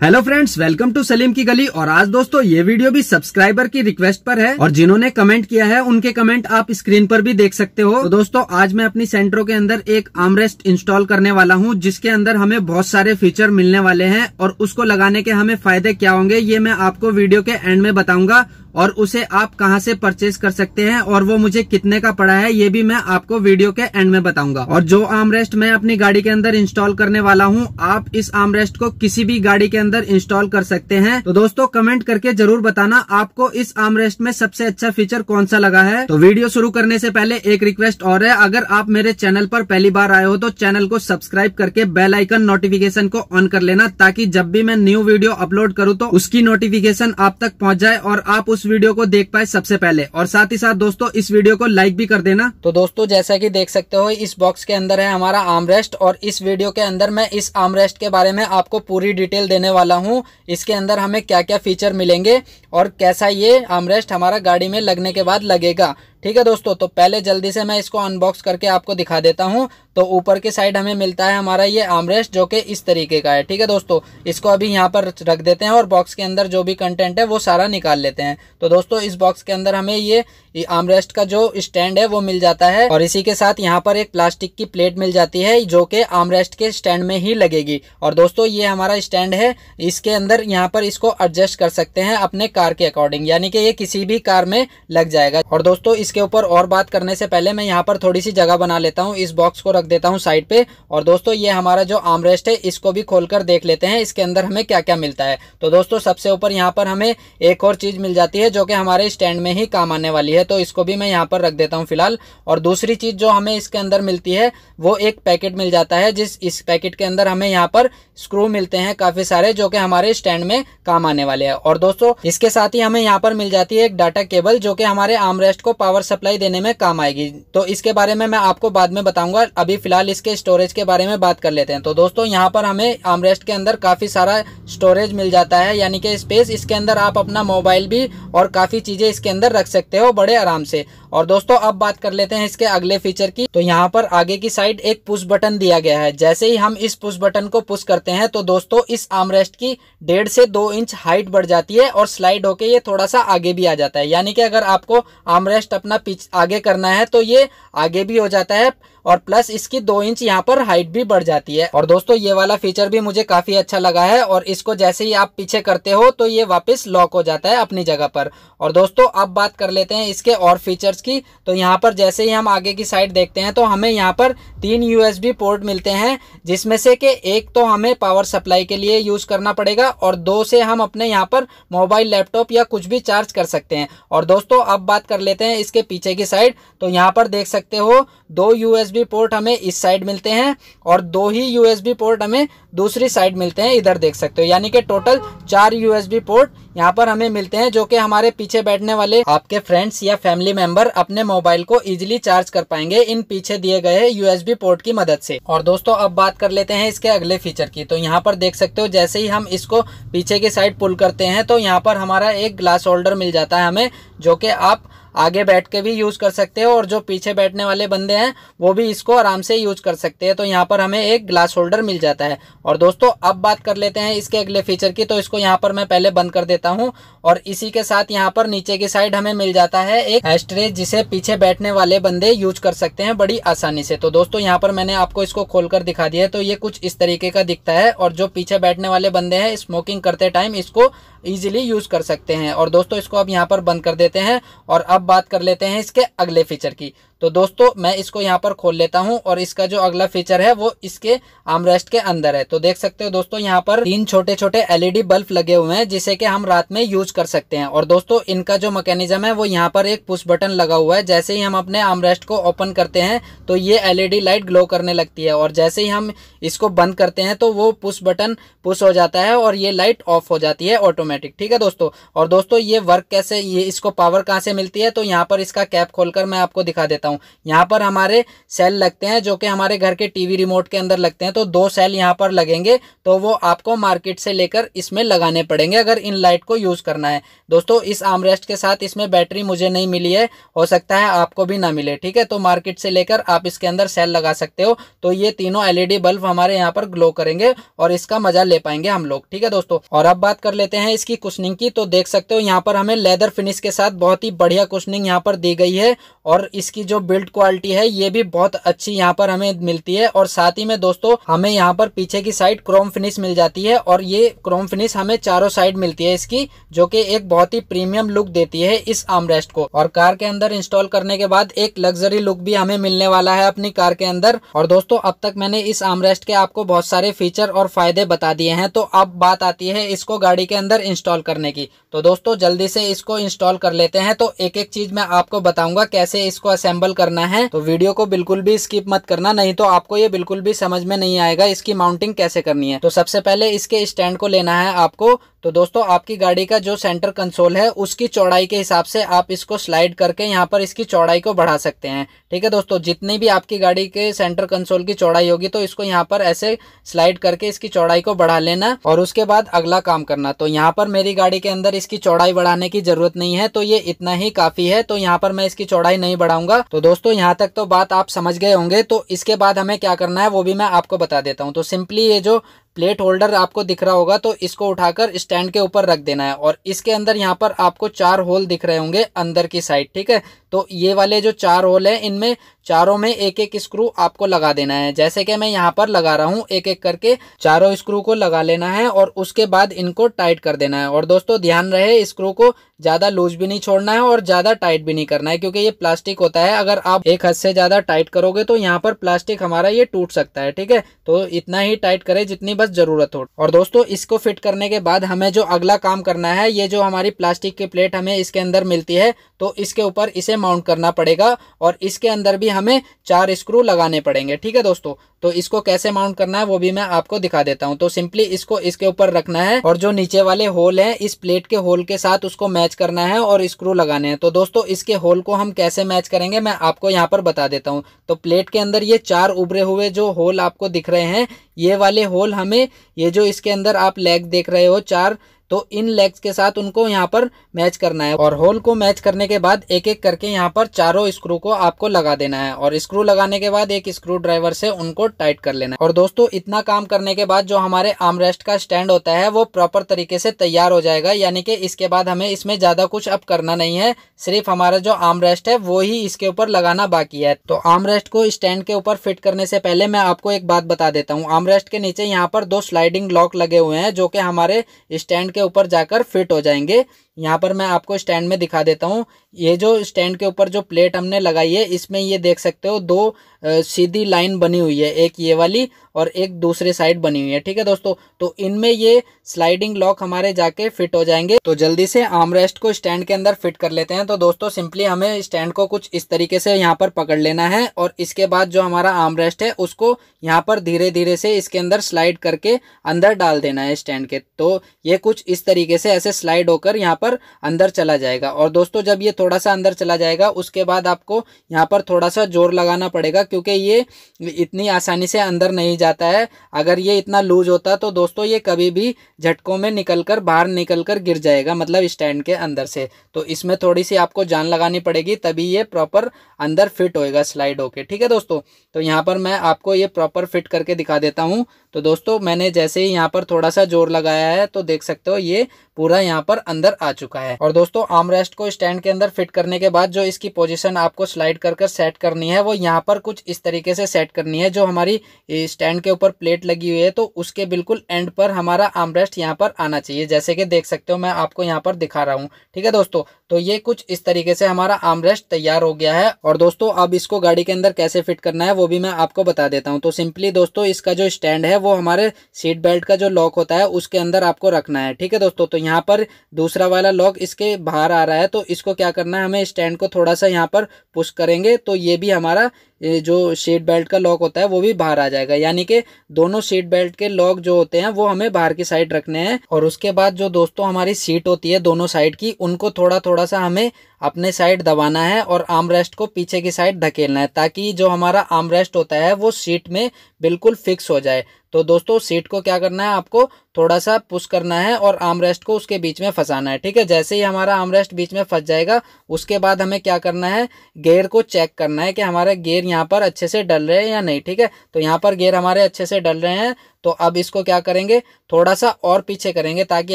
Hello friends welcome to Salim की गली और आज दोस्तों, ये वीडियो भी सब्सक्राइबर की रिक्वेस्ट पर है। और जिन्होंने कमेंट किया है, उनके कमेंट आप स्क्रीन पर भी देख सकते हो। तो दोस्तों, आज मैं अपनी सेंट्रो के अंदर एक आमरेस्ट इंस्टॉल करने वाला हूँ, जिसके अंदर हमें बहुत सारे फीचर मिलने वाले हैं। और उसको लगाने के हमें फ़ायदे क्या होंगे, ये मैं आपको वीडियो के एंड में बताऊँगा। और उसे आप कहाँ से परचेज कर सकते हैं और वो मुझे कितने का पड़ा है, ये भी मैं आपको वीडियो के एंड में बताऊँगा। और जो आमरेस्ट मैं अपनी गाड़ी के अंदर इंस्टॉल करने वाला हूँ, आप इस आमरेस्ट को किसी भी गाड़ी के अंदर इंस्टॉल कर सकते हैं। तो दोस्तों कमेंट करके ज़रूर बताना, आपको इस आमरेस्ट में सबसे अच्छा फीचर कौन सा लगा है? तो वीडियो शुरू करने से पहले एक रिक्वेस्ट और है, अगर आप मेरे चैनल पर पहली बार आए हो तो चैनल को सब्सक्राइब करके बेल आइकन नोटिफिकेशन को ऑन कर लेना, ताकि जब भी मैं न्यू वीडियो अपलोड करूँ तो उसकी नोटिफिकेशन आप तक पहुँच जाए और आप उस वीडियो को देख पाए सबसे पहले। और साथ ही साथ दोस्तों, इस वीडियो को लाइक भी कर देना। तो दोस्तों, जैसा कि देख सकते हो, इस बॉक्स के अंदर है हमारा आमरेस्ट और इस वीडियो के अंदर मैं इस आमरेस्ट के बारे में आपको पूरी डिटेल देने वाला हूँ। इसके अंदर हमें क्या क्या फीचर मिलेंगे और कैसा ये आमरेस्ट हमारा गाड़ी में लगने के बाद लगेगा। ठीक है दोस्तों तो पहले जल्दी से मैं इसको अनबॉक्स करके आपको दिखा देता हूँ। तो ऊपर के साइड हमें मिलता है हमारा ये आमरेस्ट जो कि इस तरीके का है। ठीक है दोस्तों, इसको अभी यहाँ पर रख देते हैं और बॉक्स के अंदर जो भी कंटेंट है वो सारा निकाल लेते हैं। तो दोस्तों, इस बॉक्स के अंदर हमें ये आमरेस्ट का जो स्टैंड है, वो मिल जाता है। और इसी के साथ यहाँ पर एक प्लास्टिक की प्लेट मिल जाती है, जो कि आमरेस्ट के स्टैंड में ही लगेगी। और दोस्तों, ये हमारा स्टैंड है। इसके अंदर यहाँ पर इसको एडजस्ट कर सकते हैं अपने कार के अकॉर्डिंग यानी कि ये किसी भी कार में लग जाएगा। और दोस्तों, इसके ऊपर और बात करने से पहले मैं यहाँ पर थोड़ी सी जगह बना लेता हूँ। इस बॉक्स को रख देता हूँ साइड पे। और दोस्तों, ये हमारा जो आमरेस्ट है, इसको भी खोलकर देख लेते हैं, इसके अंदर हमें क्या क्या मिलता है। तो दोस्तों, सबसे ऊपर यहाँ पर हमें एक और चीज़ मिल जाती है, जो कि हमारे स्टैंड में ही काम आने वाली है। तो इसको भी मैं यहाँ पर रख देता हूँ फ़िलहाल। और दूसरी चीज़ जो हमें इसके अंदर मिलती है, वो एक पैकेट मिल जाता है, जिस, इस पैकेट के अंदर हमें यहाँ पर स्क्रू मिलते हैं काफ़ी सारे, जो कि हमारे स्टैंड में काम आने वाले हैं। और दोस्तों, इसके साथ ही हमें यहाँ पर मिल जाती है एक डाटा केबल, जो कि हमारे आमरेस्ट को पावर सप्लाई देने में काम आएगी। तो इसके बारे में मैं आपको बाद में बताऊँगा। अभी फ़िलहाल इसके स्टोरेज के बारे में बात कर लेते हैं। तो दोस्तों, यहाँ पर हमें आमरेस्ट के अंदर काफ़ी सारा स्टोरेज मिल जाता है, यानी कि स्पेस इसके अंदर आप अपना मोबाइल भी और काफ़ी चीज़ें इसके अंदर रख सकते हो। बड़े आराम से। और दोस्तों, अब बात कर लेते हैं इसके अगले फीचर की। तो यहाँ पर आगे की साइड एक पुश बटन दिया गया है। जैसे ही हम इस पुश बटन को पुश करते हैं तो दोस्तों, इस आमरेस्ट की डेढ़ से दो इंच हाइट बढ़ जाती है और स्लाइड होके ये थोड़ा सा आगे भी आ जाता है। यानी कि अगर आपको आमरेस्ट अपना पिच आगे करना है तो ये आगे भी हो जाता है और प्लस इसकी दो इंच यहाँ पर हाइट भी बढ़ जाती है। और दोस्तों, ये वाला फीचर भी मुझे काफ़ी अच्छा लगा है और इसको जैसे ही आप पीछे करते हो तो ये वापस लॉक हो जाता है अपनी जगह पर। और दोस्तों, अब बात कर लेते हैं इसके और फीचर्स की। तो यहाँ पर जैसे ही हम आगे की साइड देखते हैं तो हमें यहाँ पर तीन यूएसबी पोर्ट मिलते हैं, जिसमें से कि एक तो हमें पावर सप्लाई के लिए यूज़ करना पड़ेगा और दो से हम अपने यहाँ पर मोबाइल लैपटॉप या कुछ भी चार्ज कर सकते हैं। और दोस्तों, अब बात कर लेते हैं इसके पीछे की साइड तो यहाँ पर देख सकते हो, दो यूएसबी पोर्ट हमें इस साइड मिलते हैं और दो ही यूएसबी पोर्ट हमें दूसरी साइड मिलते हैं, इधर देख सकते हो। यानी कि टोटल चार यूएसबी पोर्ट यहाँ पर हमें मिलते हैं, जो कि हमारे पीछे बैठने वाले आपके फ्रेंड्स या फैमिली मेंबर अपने मोबाइल को इजिली चार्ज कर पाएँगे इन पीछे दिए गए यूएसबी पोर्ट की मदद से। और दोस्तों, अब बात कर लेते हैं इसके अगले फीचर की। तो यहाँ पर देख सकते हो, जैसे ही हम इसको पीछे की साइड पुल करते हैं तो यहाँ पर हमारा एक ग्लास होल्डर मिल जाता है हमें, जो कि आप आगे बैठ के भी यूज़ कर सकते हो और जो पीछे बैठने वाले बंदे हैं, वो भी इसको आराम से यूज़ कर सकते हैं। तो यहाँ पर हमें एक ग्लास होल्डर मिल जाता है। और दोस्तों, अब बात कर लेते हैं इसके अगले फीचर की। तो इसको यहाँ पर मैं पहले बंद कर देता हूँ। और इसी के साथ यहाँ पर नीचे की साइड हमें मिल जाता है एक एस्ट्रेज जिसे पीछे बैठने वाले बंदे यूज़ कर सकते हैं बड़ी आसानी से। तो दोस्तों, यहाँ पर मैंने आपको इसको खोलकर दिखा दिया है। तो ये कुछ इस तरीके का दिखता है और जो पीछे बैठने वाले बंदे हैं स्मोकिंग करते टाइम इसको इजीली यूज़ कर सकते हैं। और दोस्तों, इसको अब यहाँ पर बंद कर देते हैं। और अब बात कर लेते हैं इसके अगले फीचर की। तो दोस्तों, मैं इसको यहाँ पर खोल लेता हूँ और इसका जो अगला फीचर है वो इसके आमरेस्ट के अंदर है। तो देख सकते हो दोस्तों, यहाँ पर तीन छोटे छोटे एलईडी बल्ब लगे हुए हैं, जिसे कि हम रात में यूज़ कर सकते हैं। और दोस्तों, इनका जो मैकेनिज्म है वो यहाँ पर एक पुश बटन लगा हुआ है। जैसे ही हम अपने आमरेस्ट को ओपन करते हैं तो ये एलईडी लाइट ग्लो करने लगती है। और जैसे ही हम इसको बंद करते हैं तो वो पुश बटन पुश हो जाता है और ये लाइट ऑफ़ हो जाती है ऑटोमेटिक ठीक है दोस्तों? और दोस्तों, ये वर्क कैसे, ये इसको पावर कहाँ से मिलती है? तो यहाँ पर इसका कैप खोलकर मैं आपको दिखा देता देता हूँ। यहाँ पर हमारे सेल लगते हैं जो कि हमारे घर के टीवी रिमोट के अंदर लगते हैं तो दो सेल यहाँ पर लगेंगे तो वो आपको मार्केट से लेकर इसमें लगाने पड़ेंगे, अगर इन लाइट को यूज़ करना है। दोस्तों, इस आमरेस्ट के साथ इसमें बैटरी मुझे नहीं मिली है, हो सकता है आपको भी ना मिले, ठीक है? तो मार्केट से लेकर आप इसके अंदर सेल लगा सकते हो तो ये तीनों एलईडी बल्ब हमारे यहाँ पर ग्लो करेंगे और इसका मज़ा ले पाएँगे हम लोग, ठीक है दोस्तों? और अब बात कर लेते हैं इसकी कुशनिंग की तो देख सकते हो यहाँ पर हमें लेदर फिनिश के साथ बहुत ही बढ़िया कुशनिंग यहाँ पर दी गई है और इसकी जो बिल्ड क्वालिटी है, ये भी बहुत अच्छी यहाँ पर हमें मिलती है और साथ ही में दोस्तों, हमें यहाँ पर पीछे की साइड क्रोम फिनिश मिल जाती है और ये क्रोम फिनिश हमें चारों साइड मिलती है इसकी, जो कि एक बहुत ही प्रीमियम लुक देती है इस आमरेस्ट को। और कार के अंदर इंस्टॉल करने के बाद एक लग्जरी लुक भी हमें मिलने वाला है अपनी कार के अंदर। और दोस्तों, अब तक मैंने इस आमरेस्ट के आपको बहुत सारे फीचर और फ़ायदे बता दिए हैं तो अब बात आती है इसको गाड़ी के अंदर इंस्टॉल करने की। तो दोस्तों, जल्दी से इसको इंस्टॉल कर लेते हैं तो एक एक चीज़ मैं आपको बताऊँगा कैसे इसको असेंबल करना है तो वीडियो को बिल्कुल भी स्किप मत करना, नहीं तो आपको ये बिल्कुल भी समझ में नहीं आएगा इसकी माउंटिंग कैसे करनी है। तो सबसे पहले इसके स्टैंड को लेना है आपको। तो दोस्तों, आपकी गाड़ी का जो सेंटर कंसोल है, उसकी चौड़ाई के हिसाब से आप इसको स्लाइड करके यहाँ पर इसकी चौड़ाई को बढ़ा सकते हैं। ठीक है दोस्तों, जितनी भी आपकी गाड़ी के सेंटर कंसोल की चौड़ाई होगी तो इसको यहाँ पर ऐसे स्लाइड करके इसकी चौड़ाई को बढ़ा लेना और उसके बाद अगला काम करना। तो यहाँ पर मेरी गाड़ी के अंदर इसकी चौड़ाई बढ़ाने की ज़रूरत नहीं है तो ये इतना ही काफ़ी है। तो यहाँ पर मैं इसकी चौड़ाई नहीं बढ़ाऊँगा। तो दोस्तों, यहाँ तक तो बात आप समझ गए होंगे। तो इसके बाद हमें क्या करना है, वो भी मैं आपको बता देता हूँ। तो सिंपली ये जो प्लेट होल्डर आपको दिख रहा होगा तो इसको उठाकर स्टैंड के ऊपर रख देना है। और इसके अंदर यहाँ पर आपको चार होल दिख रहे होंगे, अंदर की साइड, ठीक है? तो ये वाले जो चार होल है, इनमें चारों में एक एक स्क्रू आपको लगा देना है। जैसे कि मैं यहाँ पर लगा रहा हूँ एक एक करके चारों स्क्रू को लगा लेना है और उसके बाद इनको टाइट कर देना है। और दोस्तों, ध्यान रहे स्क्रू को ज़्यादा लूज भी नहीं छोड़ना है और ज़्यादा टाइट भी नहीं करना है, क्योंकि ये प्लास्टिक होता है। अगर आप एक हद से ज़्यादा टाइट करोगे तो यहाँ पर प्लास्टिक हमारा ये टूट सकता है, ठीक है? तो इतना ही टाइट करे जितनी बस ज़रूरत हो। और दोस्तों, इसको फिट करने के बाद हमें जो अगला काम करना है, ये जो हमारी प्लास्टिक की प्लेट हमें इसके अंदर मिलती है तो इसके ऊपर इसे माउंट करना पड़ेगा और इसके अंदर भी हमें चार स्क्रू लगाने पड़ेंगे। ठीक है दोस्तों? तो इसको कैसे माउंट करना है वो भी मैं आपको दिखा देता हूँ। तो सिंपली इसको इसके ऊपर रखना है और जो नीचे वाले होल है, इस प्लेट के होल के साथ उसको मैच करना है और स्क्रू लगाने हैं। तो दोस्तों, इसके होल को हम कैसे मैच करेंगे मैं आपको यहाँ पर बता देता हूँ। तो प्लेट के अंदर ये चार उभरे हुए जो होल आपको दिख रहे हैं, ये वाले होल हमें, ये जो इसके अंदर आप लेग देख रहे हो, चार तो इन लेग्स के साथ उनको यहाँ पर मैच करना है और होल को मैच करने के बाद एक एक करके यहाँ पर चारों स्क्रू को आपको लगा देना है और स्क्रू लगाने के बाद एक स्क्रू ड्राइवर से उनको टाइट कर लेना है। और दोस्तों, इतना काम करने के बाद जो हमारे आमरेस्ट का स्टैंड होता है, वो प्रॉपर तरीके से तैयार हो जाएगा। यानी कि इसके बाद हमें इसमें ज़्यादा कुछ अब करना नहीं है, सिर्फ़ हमारा जो आमरेस्ट है, वो ही इसके ऊपर लगाना बाकी है। तो आमरेस्ट को स्टैंड के ऊपर फिट करने से पहले मैं आपको एक बात बता देता हूँ। आमरेस्ट के नीचे यहाँ पर दो स्लाइडिंग लॉक लगे हुए हैं, जो कि हमारे स्टैंड के ऊपर जाकर फिट हो जाएँगे। यहाँ पर मैं आपको स्टैंड में दिखा देता हूँ। ये जो स्टैंड के ऊपर जो प्लेट हमने लगाई है, इसमें ये देख सकते हो दो सीधी लाइन बनी हुई है। एक ये वाली और एक दूसरे साइड बनी हुई है। ठीक है दोस्तों? तो इनमें ये स्लाइडिंग लॉक हमारे जाके फिट हो जाएँगे। तो जल्दी से आर्मरेस्ट को स्टैंड के अंदर फिट कर लेते हैं। तो दोस्तों सिंपली हमें स्टैंड को कुछ इस तरीके से यहाँ पर पकड़ लेना है और इसके बाद जो हमारा आर्मरेस्ट है, उसको यहाँ पर धीरे धीरे से इसके अंदर स्लाइड करके अंदर डाल देना है स्टैंड के। तो ये कुछ इस तरीके से ऐसे स्लाइड होकर यहाँ पर अंदर चला जाएगा। और दोस्तों, जब ये थोड़ा सा अंदर चला जाएगा, उसके बाद आपको यहाँ पर थोड़ा सा ज़ोर लगाना पड़ेगा, क्योंकि ये इतनी आसानी से अंदर नहीं जाता है। अगर ये इतना लूज होता तो दोस्तों, ये कभी भी झटकों में निकल कर बाहर निकल कर गिर जाएगा मतलब स्टैंड के अंदर से। तो इसमें थोड़ी सी आपको जान लगानी पड़ेगी, तभी ये प्रॉपर अंदर फिट होएगा स्लाइड होके। ठीक है दोस्तों तो यहाँ पर मैं आपको ये प्रॉपर फिट करके दिखा देता हूँ। तो दोस्तों, मैंने जैसे ही यहाँ पर थोड़ा सा ज़ोर लगाया है तो देख सकते हो ये पूरा यहाँ पर अंदर आ चुका है। और दोस्तों आर्मरेस्ट को स्टैंड के अंदर फिट करने के बाद जो इसकी पोजीशन आपको स्लाइड कर कर सेट करनी है, वो यहाँ पर कुछ इस तरीके से सेट करनी है, जो हमारी स्टैंड के ऊपर प्लेट लगी हुई है तो उसके बिल्कुल एंड पर हमारा आर्मरेस्ट यहाँ पर आना चाहिए। जैसे कि देख सकते हो, मैं आपको यहाँ पर दिखा रहा हूँ। ठीक है दोस्तों? तो ये कुछ इस तरीके से हमारा आर्मरेस्ट तैयार हो गया है। और दोस्तों, अब इसको गाड़ी के अंदर कैसे फिट करना है, वो भी मैं आपको बता देता हूँ। तो सिंपली दोस्तों, इसका जो स्टैंड है वो हमारे सीट बेल्ट का जो लॉक होता है, उसके अंदर आपको रखना है। ठीक है दोस्तों? तो यहाँ पर दूसरा वाला लॉक इसके बाहर आ रहा है तो इसको क्या करना है, हमें स्टैंड को थोड़ा सा यहाँ पर पुश करेंगे तो ये भी हमारा जो सीट बेल्ट का लॉक होता है, वो भी बाहर आ जाएगा। यानी कि दोनों सीट बेल्ट के लॉक जो होते हैं, वो हमें बाहर की साइड रखने हैं। और उसके बाद जो दोस्तों हमारी सीट होती है, दोनों साइड की, उनको थोड़ा थोड़ा सा हमें अपने साइड दबाना है और आर्म रेस्ट को पीछे की साइड धकेलना है ताकि जो हमारा आर्म रेस्ट होता है वो सीट में बिल्कुल फिक्स हो जाए। तो दोस्तों, सीट को क्या करना है आपको थोड़ा सा पुश करना है और आर्मरेस्ट को उसके बीच में फंसाना है, ठीक है? जैसे ही हमारा आर्मरेस्ट बीच में फंस जाएगा, उसके बाद हमें क्या करना है? गेयर को चेक करना है कि हमारे गेयर यहाँ पर अच्छे से डल रहे हैं या नहीं, ठीक है? तो यहाँ पर गेयर हमारे अच्छे से डल रहे हैं तो अब इसको क्या करेंगे? थोड़ा सा और पीछे करेंगे ताकि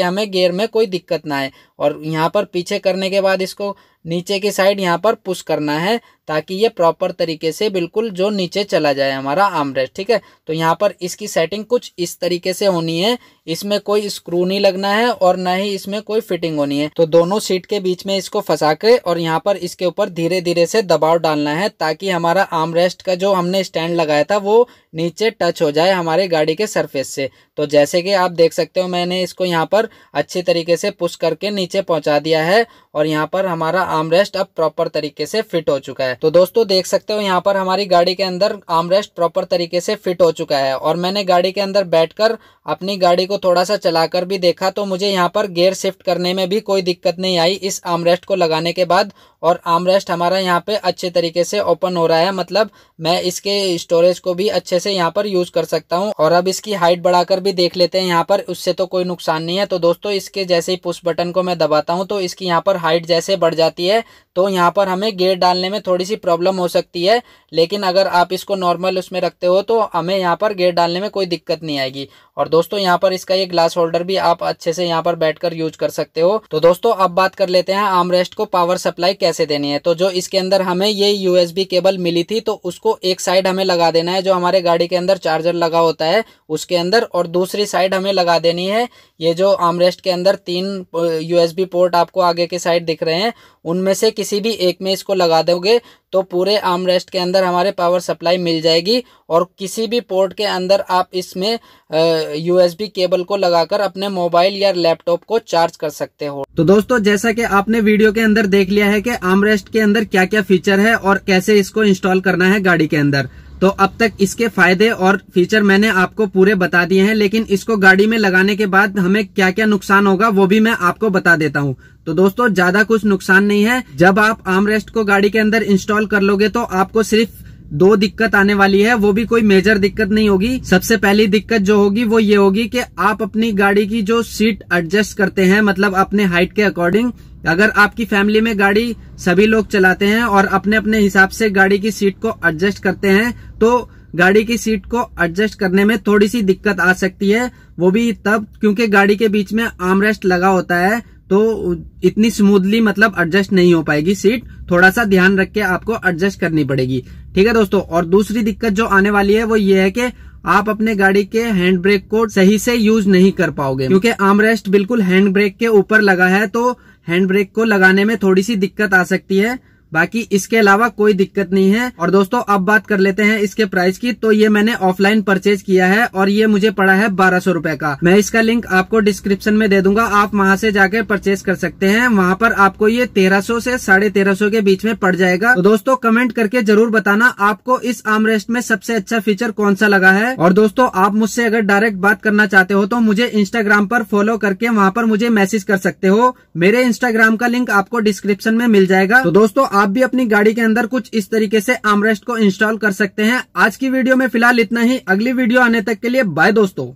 हमें गेयर में कोई दिक्कत ना आए। और यहाँ पर पीछे करने के बाद इसको नीचे की साइड यहाँ पर पुश करना है ताकि ये प्रॉपर तरीके से बिल्कुल जो नीचे चला जाए हमारा आर्मरेस्ट ठीक है? तो यहाँ पर इसकी सेटिंग कुछ इस तरीके से होनी है। इसमें कोई स्क्रू नहीं लगना है और न ही इसमें कोई फिटिंग होनी है। तो दोनों सीट के बीच में इसको फंसा के और यहाँ पर इसके ऊपर धीरे धीरे से दबाव डालना है ताकि हमारा आर्मरेस्ट का जो हमने स्टैंड लगाया था वो नीचे टच हो जाए हमारे गाड़ी के सरफेस से। तो जैसे कि आप देख सकते हो, मैंने इसको यहाँ पर अच्छे तरीके से पुश करके नीचे पहुँचा दिया है और यहाँ पर हमारा आर्मरेस्ट अब प्रॉपर तरीके से फिट हो चुका है। तो दोस्तों, देख सकते हो, यहाँ पर हमारी गाड़ी के अंदर आमरेस्ट प्रॉपर तरीके से फिट हो चुका है और मैंने गाड़ी के अंदर बैठकर अपनी गाड़ी को थोड़ा सा चलाकर भी देखा तो मुझे यहाँ पर गेयर शिफ्ट करने में भी कोई दिक्कत नहीं आई इस आमरेस्ट को लगाने के बाद और आर्मरेस्ट हमारा यहाँ पे अच्छे तरीके से ओपन हो रहा है। मतलब मैं इसके स्टोरेज को भी अच्छे से यहाँ पर यूज़ कर सकता हूँ। और अब इसकी हाइट बढ़ाकर भी देख लेते हैं यहाँ पर। उससे तो कोई नुकसान नहीं है। तो दोस्तों, इसके जैसे ही पुश बटन को मैं दबाता हूँ तो इसकी यहाँ पर हाइट जैसे बढ़ जाती है। तो यहाँ पर हमें गेट डालने में थोड़ी सी प्रॉब्लम हो सकती है। लेकिन अगर आप इसको नॉर्मल उसमें रखते हो तो हमें यहाँ पर गेट डालने में कोई दिक्कत नहीं आएगी। और दोस्तों, यहाँ पर इसका ये ग्लास होल्डर भी आप अच्छे से यहाँ पर बैठकर यूज़ कर सकते हो। तो दोस्तों, अब बात कर लेते हैं आर्मरेस्ट को पावर सप्लाई कैसे देनी है। तो जो इसके अंदर हमें ये यूएसबी केबल मिली थी तो उसको एक साइड हमें लगा देना है, जो हमारे गाड़ी के अंदर चार्जर लगा होता है, उसके अंदर, और दूसरी साइड हमें लगा देनी है, ये जो आमरेस्ट के अंदर तीन यूएसबी पोर्ट आपको आगे के साइड दिख रहे हैं, उनमें से किसी भी एक में इसको लगा दोगे तो पूरे आर्मरेस्ट के अंदर हमारे पावर सप्लाई मिल जाएगी और किसी भी पोर्ट के अंदर आप इसमें यूएसबी केबल को लगाकर अपने मोबाइल या लैपटॉप को चार्ज कर सकते हो। तो दोस्तों, जैसा कि आपने वीडियो के अंदर देख लिया है कि आर्मरेस्ट के अंदर क्या क्या फीचर है और कैसे इसको इंस्टॉल करना है गाड़ी के अंदर। तो अब तक इसके फ़ायदे और फीचर मैंने आपको पूरे बता दिए हैं, लेकिन इसको गाड़ी में लगाने के बाद हमें क्या क्या नुकसान होगा, वो भी मैं आपको बता देता हूँ। तो दोस्तों, ज़्यादा कुछ नुकसान नहीं है। जब आप आर्मरेस्ट को गाड़ी के अंदर इंस्टॉल कर लोगे तो आपको सिर्फ़ दो दिक्कत आने वाली है, वो भी कोई मेजर दिक्कत नहीं होगी। सबसे पहली दिक्कत जो होगी, वो ये होगी कि आप अपनी गाड़ी की जो सीट एडजस्ट करते हैं मतलब अपने हाइट के अकॉर्डिंग अगर आपकी फैमिली में गाड़ी सभी लोग चलाते हैं और अपने अपने हिसाब से गाड़ी की सीट को एडजस्ट करते हैं तो गाड़ी की सीट को एडजस्ट करने में थोड़ी सी दिक्कत आ सकती है। वो भी तब, क्योंकि गाड़ी के बीच में आर्मरेस्ट लगा होता है तो इतनी स्मूथली मतलब एडजस्ट नहीं हो पाएगी सीट। थोड़ा सा ध्यान रख के आपको एडजस्ट करनी पड़ेगी। ठीक है दोस्तों? और दूसरी दिक्कत जो आने वाली है, वो ये है कि आप अपने गाड़ी के हैंड ब्रेक को सही से यूज़ नहीं कर पाओगे, क्योंकि आर्मरेस्ट बिल्कुल हैंड ब्रेक के ऊपर लगा है तो हैंड ब्रेक को लगाने में थोड़ी सी दिक्कत आ सकती है। बाकी इसके अलावा कोई दिक्कत नहीं है। और दोस्तों, अब बात कर लेते हैं इसके प्राइस की। तो ये मैंने ऑफलाइन परचेज किया है और ये मुझे पड़ा है बारह सौ रुपये का। मैं इसका लिंक आपको डिस्क्रिप्शन में दे दूँगा। आप वहाँ से जाके परचेज कर सकते हैं। वहाँ पर आपको ये तेरह सौ से साढ़े तेरह सौ के बीच में पड़ जाएगा। तो दोस्तों कमेंट करके ज़रूर बताना आपको इस आमरेस्ट में सबसे अच्छा फीचर कौन सा लगा है। और दोस्तों, आप मुझसे अगर डायरेक्ट बात करना चाहते हो तो मुझे इंस्टाग्राम पर फॉलो करके वहाँ पर मुझे मैसेज कर सकते हो। मेरे इंस्टाग्राम का लिंक आपको डिस्क्रिप्शन में मिल जाएगा। तो दोस्तों आप भी अपनी गाड़ी के अंदर कुछ इस तरीके से आमरेस्ट को इंस्टॉल कर सकते हैं। आज की वीडियो में फ़िलहाल इतना ही। अगली वीडियो आने तक के लिए बाय दोस्तों।